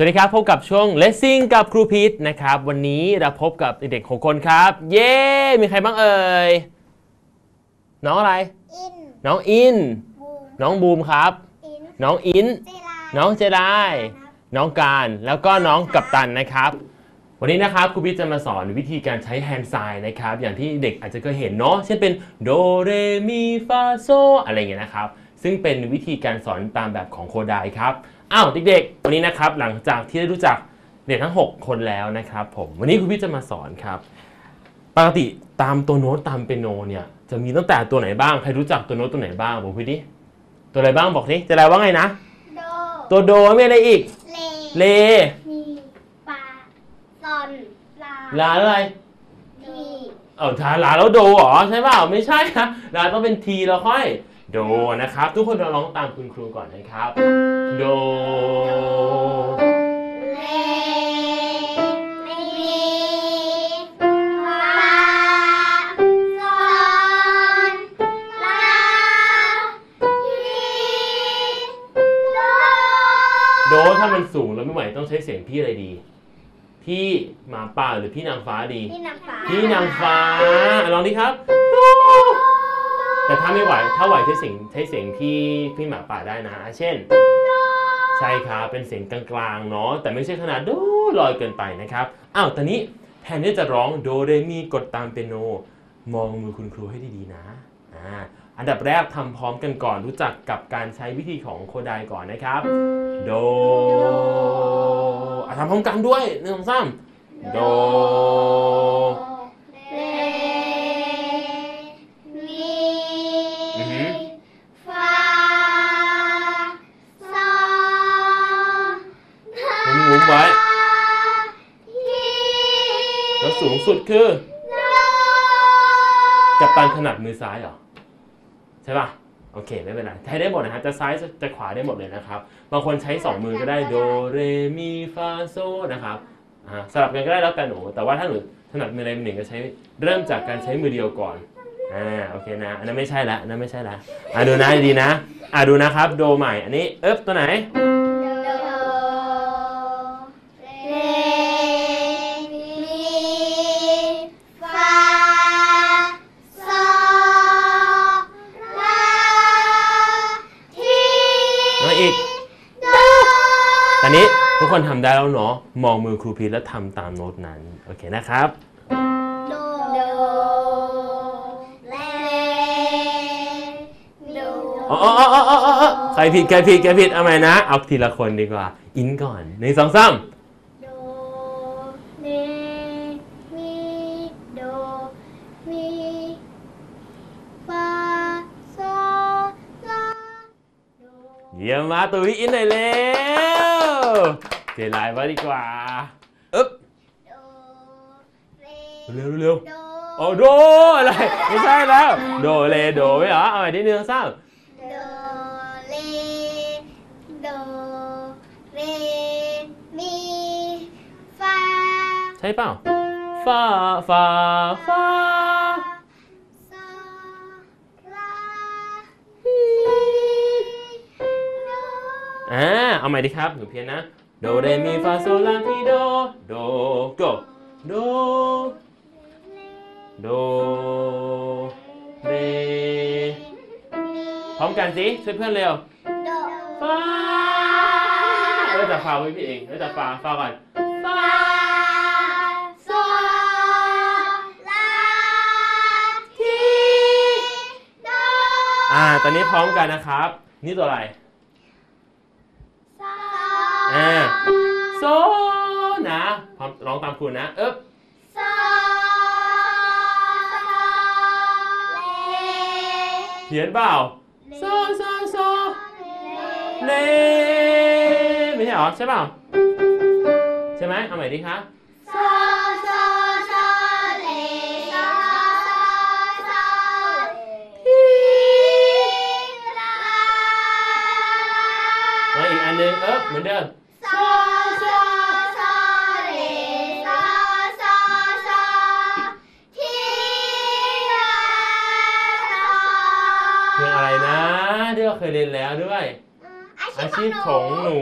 สวัสดีครับพบกับช่วง Let's sing กับครูพิชนะครับ วันนี้เราพบกับเด็กๆหกคนครับ เย้ มีใครบ้างเอ่ย น้องอะไร อิน น้องอิน บูม น้องบูมครับ อิน น้องอิน เจลาน้องเจไดน้องการแล้วก็น้องกัปตันนะครับ วันนี้นะครับครูพิชจะมาสอนวิธีการใช้ hand sign นะครับ อย่างที่เด็กอาจจะเคยเห็นเนาะเช่นเป็นโดเรมีฟาโซอะไรอย่างเงี้ยนะครับ ซึ่งเป็นวิธีการสอนตามแบบของโคไดครับ อ้าวเด็กๆ วันนี้นะครับหลังจากที่ได้รู้จักเด็กทั้ง 6 คนแล้วนะครับผมวันนี้ครูพีทจะมาสอนครับปกติตามตัวโน้ตตามเปียโนเนี่ยจะมีตั้งแต่ตัวไหนบ้างใครรู้จักตัวโน้ตตัวไหนบ้างบอกพี่ดิตัวอะไรบ้างบอกดิเจะอะไรว่าไงนะ โด ตัวโดมีอะไรอีก เล เลมีปาซอนลาลาอะไรทีเอาทาลาแล้วโดเหรอใช่เปล่าไม่ใช่นะลาต้องเป็นทีแล้วค่อย โดนะครับ ทุกคนเราร้องตามคุณครูก่อนนะครับโดเลมีฟาซอนลาทีโด โดถ้ามันสูงแล้วไม่ไหวต้องใช้เสียงพี่อะไรดี พี่หมาป่าหรือพี่นางฟ้าดี พี่นางฟ้า พี่นางฟ้าลองดิครับโด แต่ถ้าไม่ไหวถ้าไหวใช้เสียงใช้เสียงพี่พี่หมาป่าได้นะ เช่น ใช่ครับเป็นเสียงกลางๆเนาะแต่ไม่ใช่ขนาดโดลอยเกินไปนะครับอ้าวตอนนี้แทนที่จะร้องโดเรมีกดตามเปียโน มองมือคุณครูให้ดีๆนะอ่าอันดับแรกทำพร้อมกันก่อนรู้จักกับการใช้วิธีของโคไดก่อนนะครับ โดอะทำพร้อมกันด้วยหนึ่งสองสามโด หมุนๆไว้ทีแล้วสูงสุดคือโดกับตันถนัดมือซ้ายเหรอ ใช่ป่ะ โอเค ไม่เป็นไรใช้ได้หมดนะครับจะซ้ายจะจะขวาได้หมดเลยนะครับ บางคนใช้2มือก็ได้โดเรมีฟาโซนะครับอ่าสลับกันก็ได้แล้วแต่หนู แต่ว่าถ้าหนูถนัดมือใดมือหนึ่งก็ใช้เริ่มจากการใช้มือเดียวก่อนอ่าโอเคนะอันนั้นไม่ใช่ละอันนั้นไม่ใช่ละอ่าดูนะดีๆนะอ่าดูนะครับ โดใหม่ อันนี้เอ๊บตัวไหน กคนทำได้แล้วเนาะมองมือครูพีทแล้วทำตามโน้ตนั้น โอเคนะครับ โดเลโดอ๋ออ๋ออ๋ออ๋ออ๋อใครผิดใครผิดใครผิดเอาใหม่นะ เอาทีละคนดีกว่า อินก่อนหนึ่งสองสามโดเรมีโดมีฟาซลาเยี่ยมมากตัวพี่อินหน่อยเร็ว เจไลน์มาดีกว่าอึ๊บโดเรเร็วเร็วโดโอ้โดอะไรไม่ใช่แล้ว โดเลโดไม่เหรอเอาใหม่ที่หนึ่งสามโดเลโดเรมีฟาใช่เปล่าฟาฟาฟาซอลาทีโดอ่าเอาใหม่ดีครับหนูเพียนนะ โดเรมีฟาโซลาทีโดโดโกโดโดเรพร้อมกันสิช่วยเพื่อนเร็วโดฟาเออแต่ฟาไว้พี่เองเออแต่ฟาฟาก่อนฟาซอลาทีโดอ่าตอนนี้พร้อมกันนะครับ นี่ตัวอะไรซอ อ่าโซนะพร้อมร้องตามครูนะเอ๊บซเลเขียนเปล่าโซโซโซเลไม่ใช่เหรอใช่เปล่าใช่ไหมเอาใหม่ดิครับซ อเหมือนเดิมซอซอซอเลซอซอซอทีลาซอเพลงอะไรนะที่เราเคยเรียนแล้วด้วย อาชีพของหนู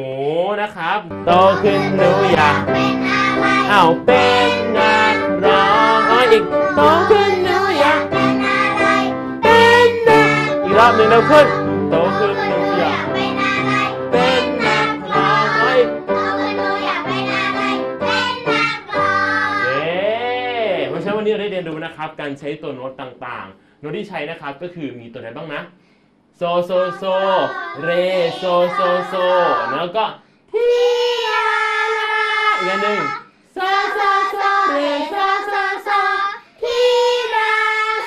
นะครับ โตขึ้นหนูอยากเป็นอะไรเอาเป็นนักร้องเอาอีกโตขึ้นหนูอยากเป็นอะไร เป็นนักอีกรอบหนึ่งเร็วขึ้น โตขึ้นหนู นะครับการใช้ตัวโน้ตต่างๆ โน้ตที่ใช้นะครับก็คือมีตัวไหนบ้างนะโซโซโซเรโซโซโซแล้วก็ทีลาลาอีกอันหนึ่งโซโซโซเรโซโซโซทีลา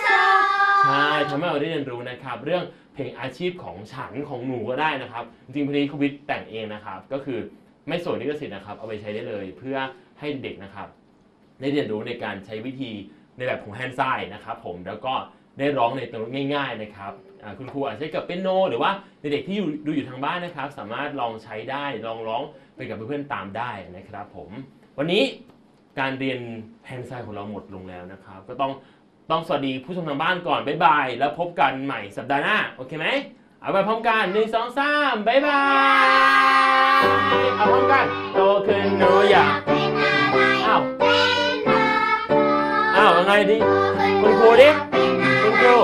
โซใช่ทำให้เราได้เรียนรู้นะครับ เรื่องเพลงอาชีพของฉันของหนูก็ได้นะครับ จริงๆเพลงนี้ครูวิทย์แต่งเองนะครับ ก็คือไม่สนลิขสิทธิ์นะครับ เอาไปใช้ได้เลยเพื่อให้เด็กนะครับ ได้เรียนรู้ในการใช้วิธี ในแบบของ hand sign นะครับผมแล้วก็ได้ร้องในตัวง่าย ๆนะครับคุณครูอาจจะใช้กับเปียโน หรือว่าเด็กๆที่ดูอยู่ทางบ้านนะครับ สามารถลองใช้ได้ลองร้องไปกับเพื่อนๆตามได้นะครับผมวันนี้การเรียน hand sign ของเราหมดลงแล้วนะครับ ก็ต้องต้องสวัสดีผู้ชมทางบ้านก่อนบ๊ายบายแล้วพบกันใหม่สัปดาห์หน้าโอเคไหมเอาไปพร้อมกันหนึ่งสองสามบ๊ายบายเอาพร้อมกันโตขึ้นหนูอยาก ไงดิคุณครูดิ คุณครู